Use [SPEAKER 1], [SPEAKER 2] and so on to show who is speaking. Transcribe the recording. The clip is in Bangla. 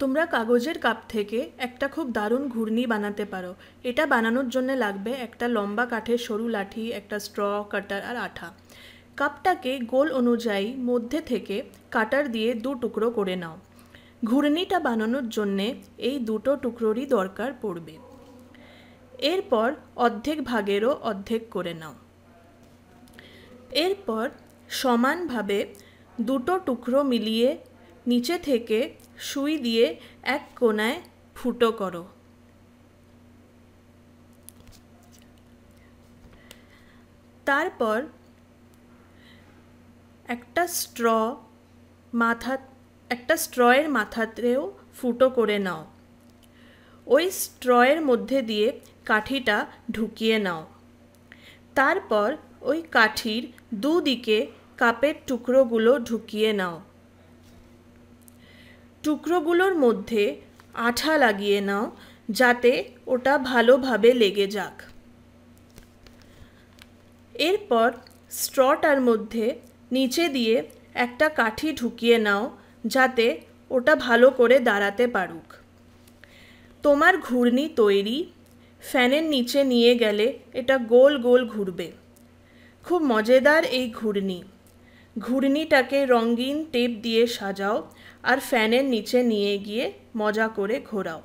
[SPEAKER 1] তোমরা কাগজের কাপ থেকে একটা খুব দারুণ ঘূর্ণি বানাতে পারো। এটা বানানোর জন্য লাগবে একটা লম্বা কাঠের সরু লাঠি, একটা স্ট্র, কাটার আর আঠা। কাপটাকে গোল অনুযায়ী মধ্যে থেকে কাটার দিয়ে দু টুকরো করে নাও। ঘূর্ণিটা বানানোর জন্যে এই দুটো টুকরোরই দরকার পড়বে। এরপর অর্ধেক ভাগেরও অর্ধেক করে নাও। এরপর সমানভাবে দুটো টুকরো মিলিয়ে নিচে থেকে সুই দিয়ে এক কোনায় ফুটো করো। তারপর একটা স্ট্র মাথা, একটা স্ট্রয়ের মাথাতেও ফুটো করে নাও। ওই স্ট্রয়ের মধ্যে দিয়ে কাঠিটা ঢুকিয়ে নাও। তারপর ওই কাঠির দুদিকে কাপের টুকরোগুলো ঢুকিয়ে নাও। টুকরোগুলোর মধ্যে আঠা লাগিয়ে নাও, যাতে ওটা ভালোভাবে লেগে যাক। এরপর স্ট্রটার মধ্যে নিচে দিয়ে একটা কাঠি ঢুকিয়ে নাও, যাতে ওটা ভালো করে দাঁড়াতে পারুক। তোমার ঘূর্ণি তৈরি, ফ্যানের নিচে নিয়ে গেলে এটা গোল গোল ঘুরবে। খুব মজেদার এই ঘূর্ণি। ঘূর্ণিটাকে রঙিন টেপ দিয়ে সাজাও আর ফ্যানের নিচে নিয়ে গিয়ে মজা করে ঘোরাও।